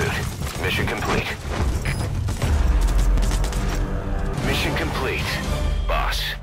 Mission complete. Mission complete, boss.